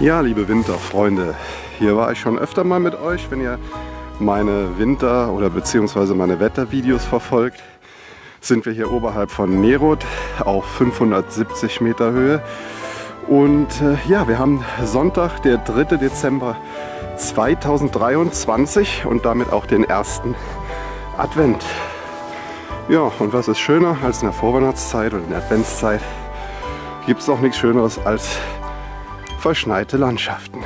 Ja, liebe Winterfreunde, hier war ich schon öfter mal mit euch, wenn ihr meine Winter- oder beziehungsweise meine Wettervideos verfolgt, sind wir hier oberhalb von Nerod auf 570 Meter Höhe. Und äh, ja, wir haben Sonntag, der 3. Dezember 2023 und damit auch den ersten Advent. Ja, und was ist schöner als in der Vorweihnachtszeit oder in der Adventszeit? Gibt es auch nichts Schöneres als verschneite Landschaften.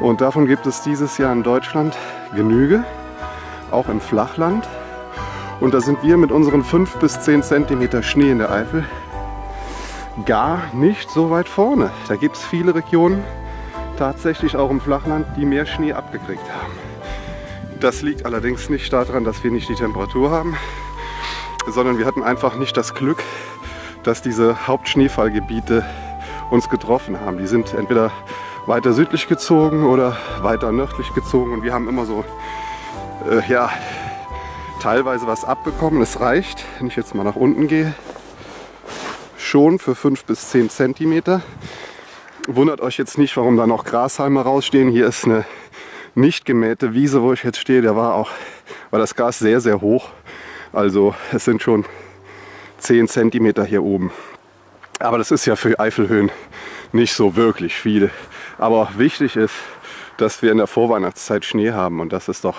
Und davon gibt es dieses Jahr in Deutschland Genüge, auch im Flachland. Und da sind wir mit unseren 5 bis 10 cm Schnee in der Eifel gar nicht so weit vorne. Da gibt es viele Regionen, tatsächlich auch im Flachland, die mehr Schnee abgekriegt haben. Das liegt allerdings nicht daran, dass wir nicht die Temperatur haben, sondern wir hatten einfach nicht das Glück, dass diese Hauptschneefallgebiete uns getroffen haben. Die sind entweder weiter südlich gezogen oder weiter nördlich gezogen und wir haben immer so, äh, ja, teilweise was abbekommen. Es reicht, wenn ich jetzt mal nach unten gehe, schon für 5 bis 10 Zentimeter. Wundert euch jetzt nicht, warum da noch Grashalme rausstehen. Hier ist eine nicht gemähte Wiese, wo ich jetzt stehe. Da war auch, war das Gras sehr, sehr hoch. Also es sind schon 10 Zentimeter hier oben. Aber das ist ja für Eifelhöhen nicht so wirklich viel. Aber wichtig ist, dass wir in der Vorweihnachtszeit Schnee haben und das ist doch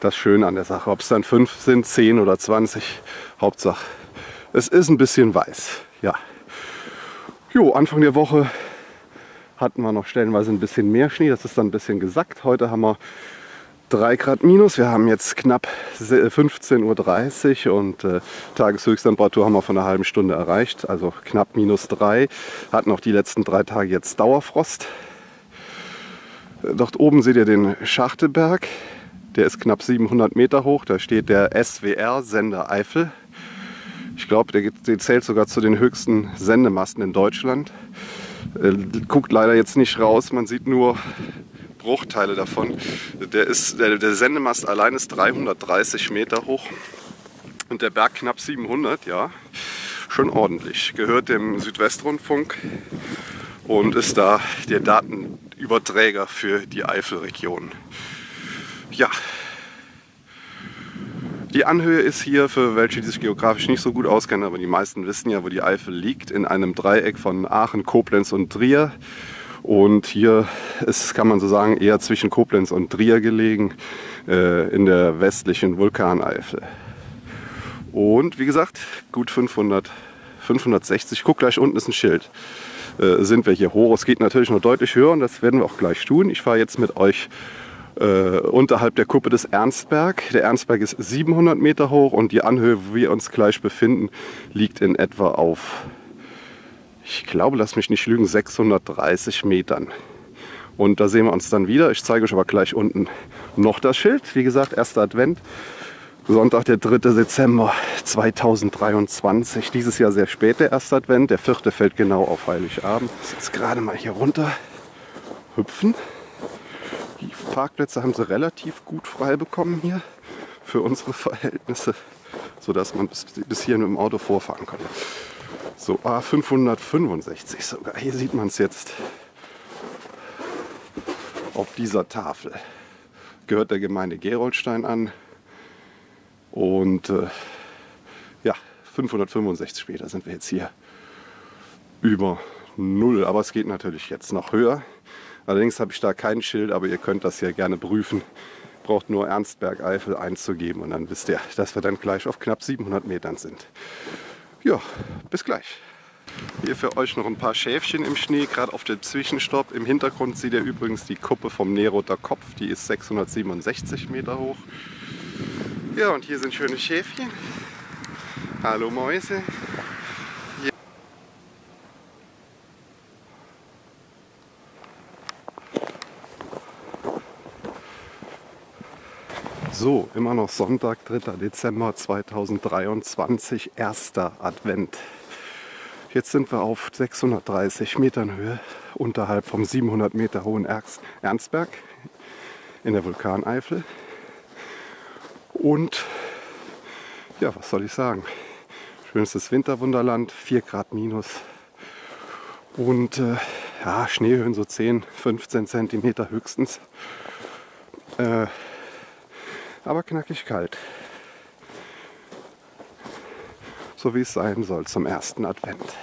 das Schöne an der Sache. Ob es dann 5 sind, 10 oder 20, Hauptsache es ist ein bisschen weiß. Ja. Jo, Anfang der Woche hatten wir noch stellenweise ein bisschen mehr Schnee. Das ist dann ein bisschen gesackt. Heute haben wir 3 Grad minus. Wir haben jetzt knapp 15.30 Uhr und äh, Tageshöchsttemperatur haben wir von einer halben Stunde erreicht. Also knapp minus 3. Hatten auch die letzten drei Tage jetzt Dauerfrost. Dort oben seht ihr den Schachteberg. Der ist knapp 700 Meter hoch. Da steht der SWR-Sender Eifel. Ich glaube, der, der, zählt sogar zu den höchsten Sendemasten in Deutschland. Äh, guckt leider jetzt nicht raus. Man sieht nur Bruchteile davon. Der, ist, der, der Sendemast allein ist 330 Meter hoch und der Berg knapp 700, ja, schon ordentlich. Gehört dem Südwestrundfunk und ist da der Datenüberträger für die Eifelregion. Ja, die Anhöhe ist hier für welche, die sich geografisch nicht so gut auskennen, aber die meisten wissen ja, wo die Eifel liegt, in einem Dreieck von Aachen, Koblenz und Trier. Und hier ist, kann man so sagen, eher zwischen Koblenz und Trier gelegen, äh, in der westlichen Vulkaneifel. Und wie gesagt, gut 500, 560, guck gleich unten ist ein Schild, äh, sind wir hier hoch. Es geht natürlich noch deutlich höher und das werden wir auch gleich tun. Ich fahre jetzt mit euch äh, unterhalb der Kuppe des Ernstberg. Der Ernstberg ist 700 Meter hoch und die Anhöhe, wo wir uns gleich befinden, liegt in etwa auf ich glaube, lass mich nicht lügen, 630 Metern. Und da sehen wir uns dann wieder. Ich zeige euch aber gleich unten noch das Schild. Wie gesagt, erster Advent. Sonntag, der 3. Dezember 2023. Dieses Jahr sehr spät der erste Advent. Der vierte fällt genau auf Heiligabend. Jetzt gerade mal hier runter hüpfen. Die Parkplätze haben sie relativ gut frei bekommen hier für unsere Verhältnisse, sodass man bis, bis hier mit dem Auto vorfahren konnte. So, A565 sogar. Hier sieht man es jetzt auf dieser Tafel. Gehört der Gemeinde Geroldstein an. Und äh, ja, 565 Meter sind wir jetzt hier über Null. Aber es geht natürlich jetzt noch höher. Allerdings habe ich da kein Schild, aber ihr könnt das ja gerne prüfen. Braucht nur Ernstberg Eifel einzugeben und dann wisst ihr, dass wir dann gleich auf knapp 700 Metern sind. Ja, bis gleich. Hier für euch noch ein paar Schäfchen im Schnee, gerade auf dem Zwischenstopp. Im Hintergrund seht ihr übrigens die Kuppe vom Neroter Kopf, die ist 667 Meter hoch. Ja, und hier sind schöne Schäfchen. Hallo Mäuse. So, immer noch Sonntag, 3. Dezember 2023, erster Advent. Jetzt sind wir auf 630 Metern Höhe unterhalb vom 700 Meter hohen Ernstberg in der Vulkaneifel. Und ja, was soll ich sagen? Schönstes Winterwunderland, 4 Grad minus. Und äh, ja, Schneehöhen so 10, 15 Zentimeter höchstens. Äh, aber knackig kalt. So wie es sein soll zum ersten Advent.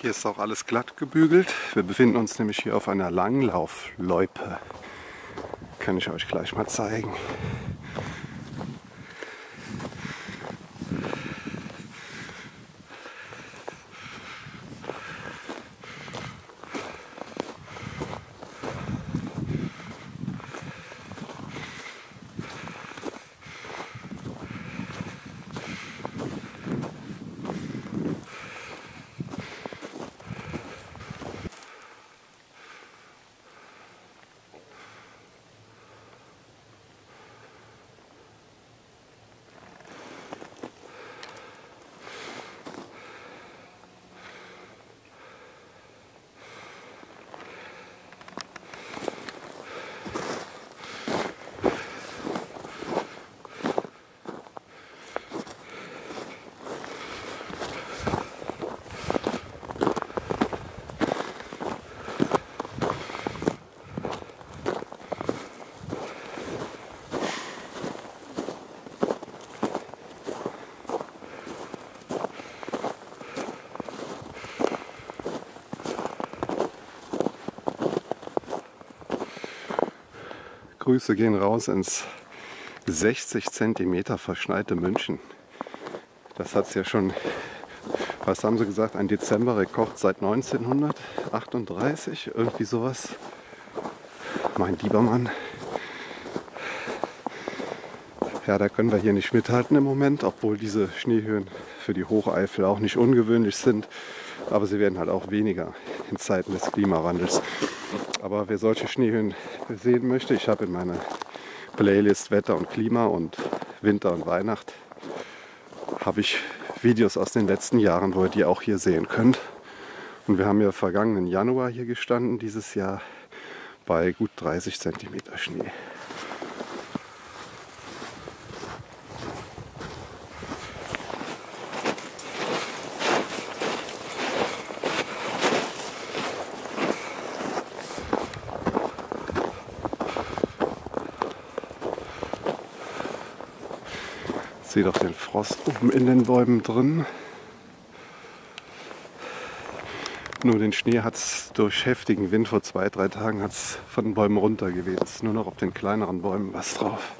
Hier ist auch alles glatt gebügelt. Wir befinden uns nämlich hier auf einer Langlaufloipe. Kann ich euch gleich mal zeigen. Grüße gehen raus ins 60 cm verschneite München. Das hat es ja schon, was haben sie gesagt, ein Dezemberrekord seit 1938, irgendwie sowas. Mein lieber Mann. Ja, da können wir hier nicht mithalten im Moment, obwohl diese Schneehöhen für die Hocheifel auch nicht ungewöhnlich sind. Aber sie werden halt auch weniger in Zeiten des Klimawandels. Aber wer solche Schneehöhen sehen möchte, ich habe in meiner Playlist Wetter und Klima und Winter und Weihnacht habe ich Videos aus den letzten Jahren, wo ihr die auch hier sehen könnt. Und wir haben ja vergangenen Januar hier gestanden, dieses Jahr bei gut 30 cm Schnee. Sehe doch den Frost oben in den Bäumen drin. Nur den Schnee hat es durch heftigen Wind vor zwei, drei Tagen hat's von den Bäumen runtergeweht. Es ist nur noch auf den kleineren Bäumen was drauf.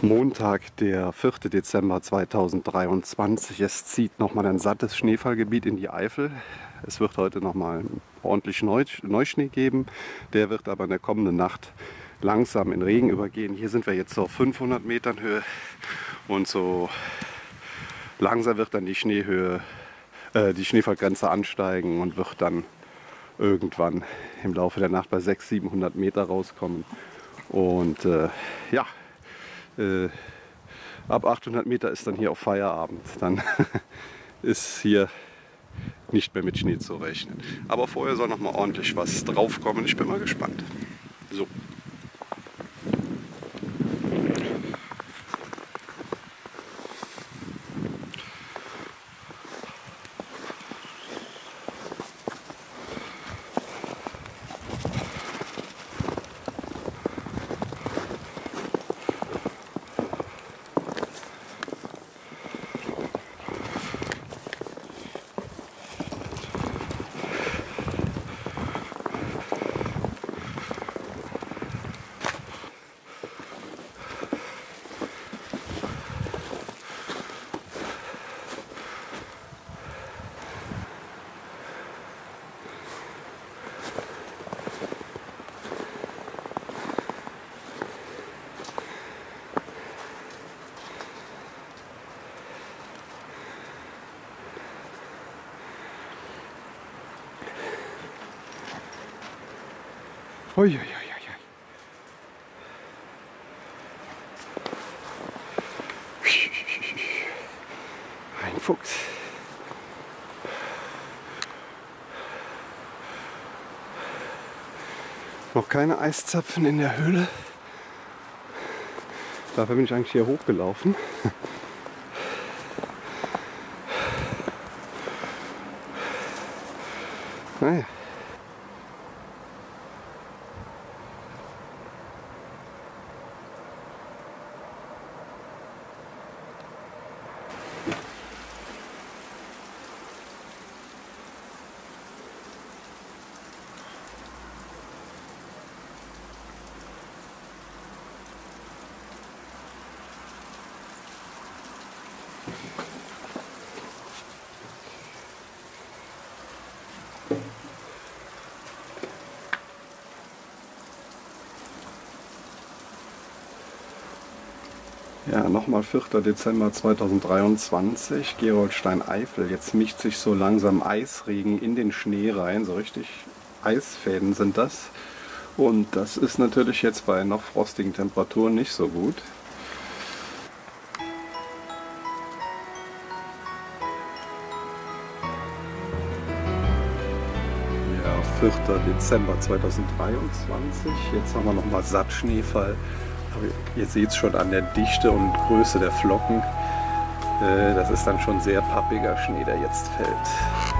Montag, der 4. Dezember 2023. Es zieht nochmal ein sattes Schneefallgebiet in die Eifel. Es wird heute nochmal ordentlich Neuschnee geben. Der wird aber in der kommenden Nacht langsam in Regen übergehen. Hier sind wir jetzt auf 500 Metern Höhe und so langsam wird dann die Schneehöhe, äh, die Schneefallgrenze ansteigen und wird dann irgendwann im Laufe der Nacht bei 600, 700 Meter rauskommen. Und äh, ja, äh, ab 800 Meter ist dann hier auch Feierabend. Dann ist hier nicht mehr mit Schnee zu rechnen. Aber vorher soll noch mal ordentlich was draufkommen. Ich bin mal gespannt. So. Uiuiui. Ein Fuchs. Noch keine Eiszapfen in der Höhle. Dafür bin ich eigentlich hier hochgelaufen. Naja. Ja, nochmal 4. Dezember 2023, Geroldstein-Eifel. Jetzt mischt sich so langsam Eisregen in den Schnee rein, so richtig Eisfäden sind das. Und das ist natürlich jetzt bei noch frostigen Temperaturen nicht so gut. Ja, 4. Dezember 2023. Jetzt haben wir nochmal Sattschneefall. Aber ihr seht es schon an der Dichte und Größe der Flocken. Äh, das ist dann schon sehr pappiger Schnee, der jetzt fällt.